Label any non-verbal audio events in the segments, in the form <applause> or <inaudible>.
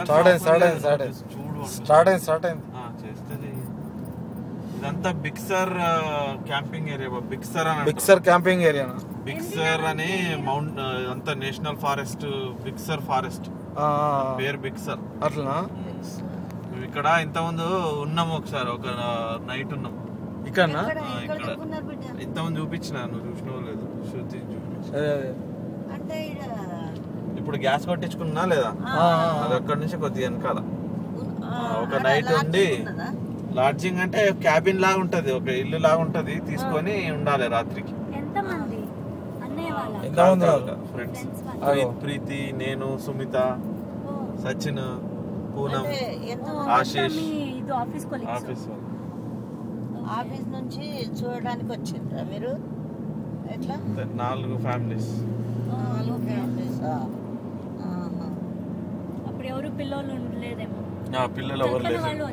Start అయింది start అయింది start అయింది. చూడు స్టార్ట్ అయింది స్టార్ట్ అయింది. ఆ, చేస్తుంది ఇదంతా బిక్సర్ క్యాంపింగ్ ఏరియా బిక్సర్ అని బిక్సర్ క్యాంపింగ్ ఏరియా బిక్సర్ అని మౌంట్ అంతా నేషనల్ ఫారెస్ట్ బిక్సర్ ఫారెస్ట్. పేరు బిక్సర్ అట్లనా? మేము ఇక్కడ ఇంతకుముందు ఉన్నాము ఒకసారి ఒక నైట్ ఉన్నాం. ఇక్కడ. బిడ్డ ఇంతకుముందు చూపించిన నువ్వు చూసినావు లేదు. శృతి చూపించిన. ఇప్పుడు గ్యాస్ కొట్టించుకున్నా లేదా? అది అక్కడ నుంచి కొద్దిగా వెనకాల. ఒక లాడ్జింగ్ ఉండి? లాడ్జింగ్ అంటే క్యాబిన్ లాగా ఉంటది ఒక ఇల్లు లాగా ఉంటది తీసుకొని ఉండాలి రాత్రికి? ఫ్రెండ్స్. ప్రీతి నేను Sumitha Sachin Poonam Ashish. Office colleagues office నుంచి చూడడానికి వచ్చిండ్రా మీరు? ఎట్లా? నాలుగు ఫ్యామిలీస్. నాలుగు families పిల్లలు ఉండలేదేమో. ఆ పిల్లలు ఎవరు కల్పన లేదు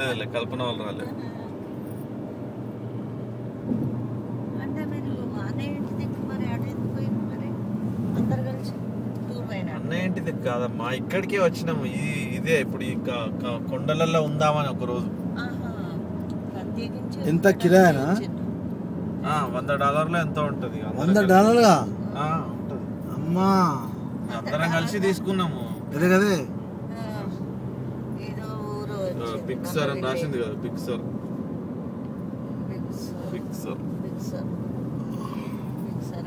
లేదు లేదు కల్పన వాళ్ళు రాలేదు. అంటే మీరు అన్నయ్య ఇంటి దగ్గర మరి అటు ఎందుకు పోయింది మరి? అందరు కలిసి టూర్ పోయినా అన్నయ్య ఇంటిది కాదమ్మా ఇక్కడికే వచ్చినాము ఇది ఇదే ఇప్పుడు ఈ కొండలలో ఉందామని ఒక రోజు. ఎంత కిరాయనా? వంద డాలర్లు ఎంతో ఉంటది. వంద. డాలర్గా ఆ, ఉంటది. అమ్మా. అందరం కలిసి తీసుకున్నాము. అదే కదే. వచ్చింది. బిక్సర్ అని రాసింది కదా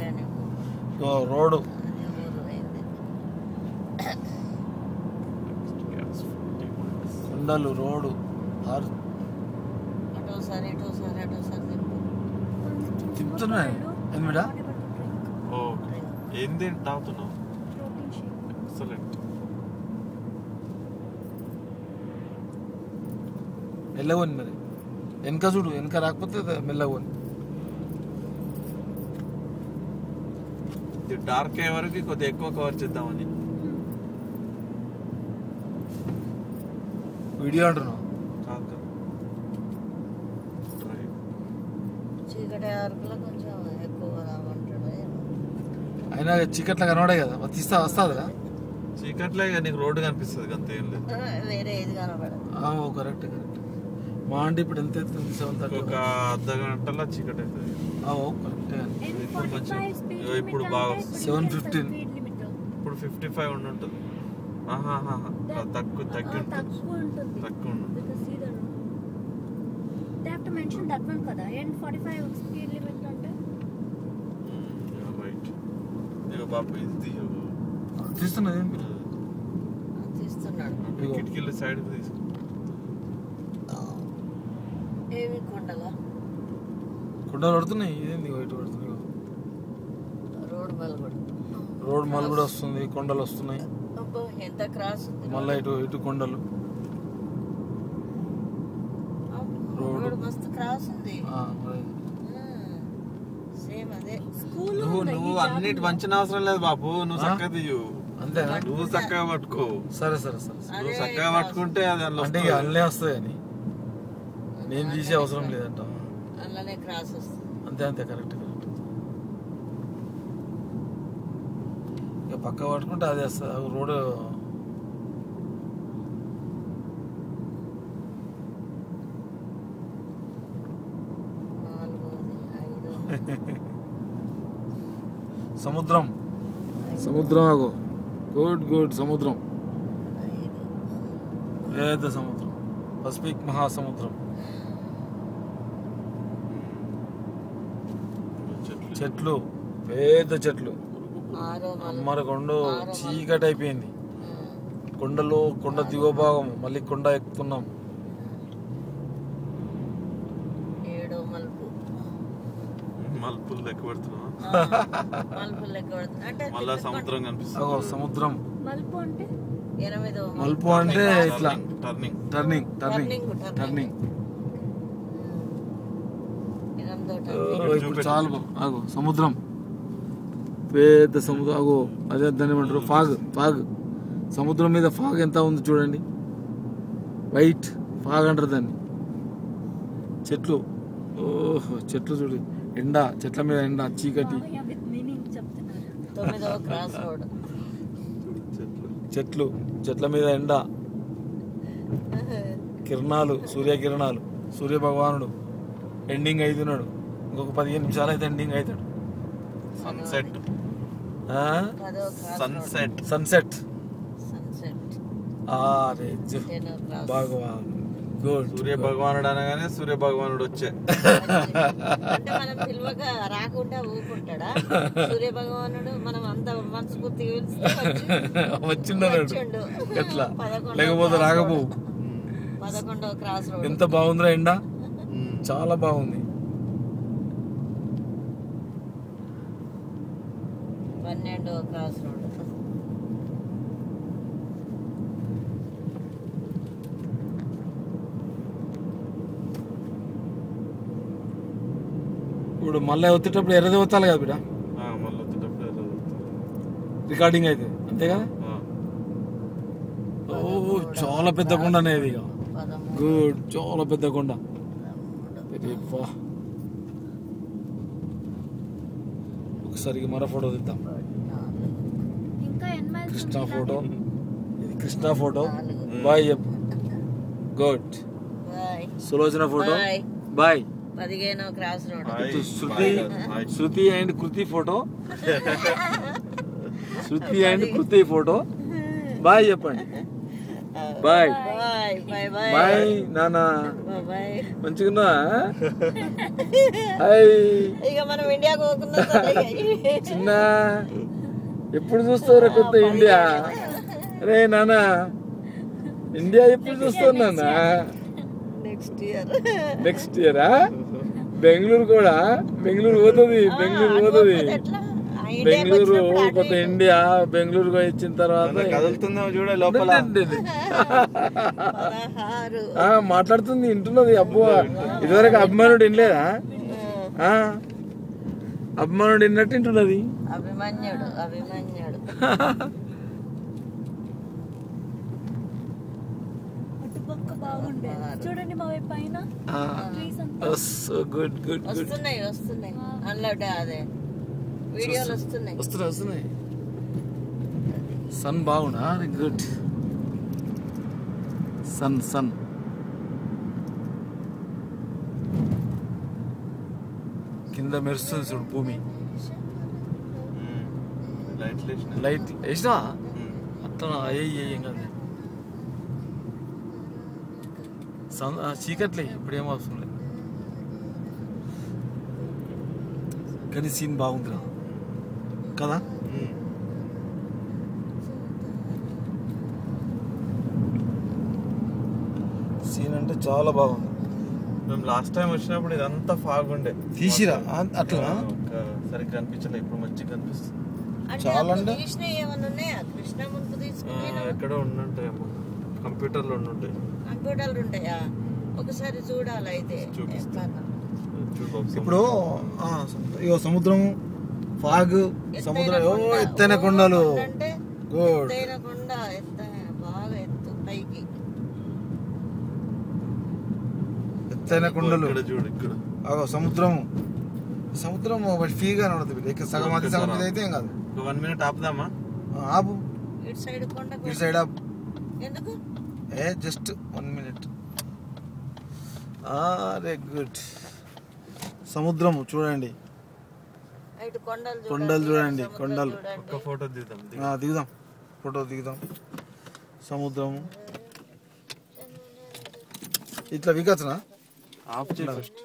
అనే ఊరు. ఓ, రోడ్డు. కొండలు రోడ్డు. తిప్పుతున్నాయి ఏంది తాగుతున్నావు ఎక్సలెంట్ మెల్లగొని మరి. వెనక చూడు వెనక రాకపోతే మెల్లగొని ఇది డార్క్ అయ్యే వరకు కొద్దిగా ఎక్కువ కవర్ చేద్దామని. వీడియో అంటున్నావు. కాదు కాదు. అయినా చీకట్లో కనబడే కదా తీస్తా వస్తుందిరా. చీకట్లో ఇక నీకు రోడ్డు కనిపిస్తుంది అంత ఏం లేదు. ఆ, వేరే కనబడదు. Correct correct. మా అంటే ఇప్పుడు ఎంత అవుతుంది సెవెన్ థర్టీ ఒక అర్ధ గంటలో చీకటి అవుతుంది ఓ కరెక్టే ఇప్పుడు కొంచెం ఇగో ఇప్పుడు బాగా వస్తుంది. 7:15. ఇప్పుడు ఫిఫ్టీ ఫైవ్ ఉండి ఉంటుంది ఆహాహా. తక్కువ తగ్గి ఉంటుంది తక్కువ ఉంటుంది తక్కువ ఉంటుంది because పడుతున్నాయి? ఇదేంది? ఇటు పడుతున్నాయి. రోడ్ మలబడు రోడ్ మళ్ళీ కూడా వస్తుంది కొండలు వస్తున్నాయి. అబ్బో ఎంత క్రాస్ ఉంది మళ్ళీ ఇటు ఇటు కొండలు. అబ్బో, రోడ్డు. రోడ్ మస్తు క్రాస్ ఉంది. ఆ, మరి. సేమ్ అదే. స్కూల్ నువ్వు నువ్వు అన్నిటి వంచిన అవసరం లేదు బాబు నువ్వు? చక్కగా తీయు. అంతేనా నువ్వు చక్కగా పట్టుకో. సరే సరే సరే. నువ్వు చక్కగా పట్టుకుంటే అది అందులో అంటే ఇక అల్లే వస్తాయని. నేను తీసే అవసరం లేదంట అలానే క్రాస్ వస్తుంది. అంతే అంతే కరెక్ట్ కరెక్ట్ ఇక పక్క పట్టుకుంటే అదే వస్తుంది. రోడ్ నాలుగోది ఐదు. <laughs> సముద్రం. సముద్రం ఆగో. గుడ్ గుడ్ సముద్రం. పెద్ద సముద్రం. పసిఫిక్ మహాసముద్రం. చెట్లు. పెద్ద చెట్లు. ఆరో మల అమ్మర కొండ చీకటి అయిపోయింది. కొండలో కొండ దిగువ భాగం మళ్ళీ కొండ ఎక్కుతున్నాం. ఏడో మలుపు. మలుపులు లెక్క మళ్ళా సముద్రం కనిపిస్తుంది. అగో సముద్రం. మలుపు అంటే? ఎనిమిదో మలుపు అంటే ఇట్లా. టర్నింగ్ టర్నింగ్ టర్నింగ్ టర్నింగ్ ఇప్పుడు చాలు బాబు. ఆగో సముద్రం. పెద్ద సముద్రం అగో అదే దాన్ని ఏమంటారు ఫాగ్ ఫాగ్. సముద్రం మీద ఫాగ్ ఎంత ఉంది చూడండి. వైట్ ఫాగ్ అంటారు దాన్ని. చెట్లు. ఓహో చెట్లు చూడు. ఎండ చెట్ల మీద ఎండ చీకటి. చెట్లు. చెట్లు. చెట్ల మీద ఎండ. కిరణాలు సూర్యకిరణాలు. సూర్య భగవానుడు ఎండింగ్ అవుతున్నాడు ఇంకొక పదిహేను నిమిషాలు అయితే ఎండింగ్ అవుతాడు. Sunset sunset sunset Bhagwan. Good Surya భగవానుడు అనగానే సూర్య భగవానుడు వచ్చే. అంటే మనం పిలువక రాకుండా ఊరుకుంటాడా? సూర్య భగవానుడు మనం అంత <laughs> వచ్చిండు. ఎట్లా? లేకపోతే క్రాస్ రాకపోవు రోడ్. పదకొండవ క్రాస్ రోడ్ ఎంత బాగుందిరా ఎండ? చాలా బాగుంది. పన్నెండవ క్రాస్ రోడ్ ఇప్పుడు మళ్ళీ వచ్చేటప్పుడు ఎర్రది వచ్చాలి కదా బిడ్డ? ఆ, మళ్ళీ వచ్చేటప్పుడు రికార్డింగ్ అయితే అంతే కదా? ఆ. ఓ చాలా పెద్ద కొండ అనేది ఇక. గుడ్ చాలా పెద్ద కొండ. ఒకసారి మరో ఫోటో తీద్దాం. కృష్ణ ఫోటో. ఇది కృష్ణ ఫోటో. బాయ్ చెప్పు. Good. Sulochana photo. Bye. Cross road. Shruti. Shruti and Kriti photo. <laughs> Shruti and Kriti photo. Bye చెప్పండి. Bye. Bye bye bye. Bye నానా. మంచిగున్నా <laughs> హాయ్. ఇక మనం ఇండియాకు. <laughs> చిన్న. ఎప్పుడు చూస్తావురా కొత్త ఇండియా అరే నానా. ఇండియా ఎప్పుడు చూస్తావు నాన్న నెక్స్ట్ ఇయర్ నెక్స్ట్ ఇయరా బెంగళూరు కూడా? బెంగళూరు పోతుంది బెంగళూరు పోతుంది. బెంగళూరు కొత్త. ఇండియా బెంగళూరు ఇచ్చిన తర్వాత చూడే లోపల. మాట్లాడుతుంది వింటున్నది అబ్బో ఇదివరకు అభిమానుడు వినలేదా? ఆ, అభిమానుడు విన్నట్టు వింటున్నది అభిమన్యుడు అభిమన్యుడు. అటుపక్క బాగుండే. చూడండి మా వైపు పైన. ట్రీస్ అంతా. సో గుడ్ గుడ్ గుడ్ వస్తున్నాయి వస్తున్నాయి. అందులో అదే. వీడియోలు వస్తున్నాయి. వస్తున్నాయి వస్తున్నాయి. సన్ బాగున్నా గుడ్ సన్ సన్ కింద మెరుస్తుంది చూడు భూమి లైట్లు వేసిన లైట్ వేసినా అట్లా అయ్యి ఏం కాదు సన్ ఆ, చీకట్లే ఇప్పుడు ఏం అవసరం లేదు కానీ సీన్ బాగుందిరా కదా సీన్ అంటే చాలా బాగుంది మేము లాస్ట్ టైం వచ్చినప్పుడు ఇదంతా ఫాగ్ ఉండే తీసిరా అట్లా? ఒక సరిగ్గా కనిపించలే ఇప్పుడు మంచిగా కనిపిస్తుంది. చాలా అంటే? ఎక్కడో ఉండుంటాయేమో కంప్యూటర్లో ఉండుంటాయి. కంప్యూటర్లు ఉంటాయా? ఒకసారి చూడాలి అయితే. ఇప్పుడు ఆ, ఇగో సముద్రం ఫాగ్ సముద్రం. ఎత్తైన కొండలు. గుడ్ ఎత్తైన కొండ ఎత్తైన బాగా ఎత్తు పైకి ఎత్తైన కొండలు. ఇక్కడ చూడు ఇక్కడ. అగో సముద్రం. సముద్రం ఫీగా ఉండదు ఇక్కడ సగం అది సగం ఇది అయితే ఏం కాదు. ఒక వన్ మినిట్ ఆపుదామా? ఆ, ఆపు. ఇటు సైడ్ కొండ ఇటు సైడ్ ఆపు. ఎందుకు? ఏ జస్ట్ వన్ మినిట్. అరే గుడ్. సముద్రం చూడండి. ఇటు కొండలు కొండలు చూడండి, కొండలు. ఫోటో దిగుదాం దిగుదాం. ఫోటో దిగుదాం. సముద్రం ఇట్లా వికచనా आप जी फ़र्स्ट।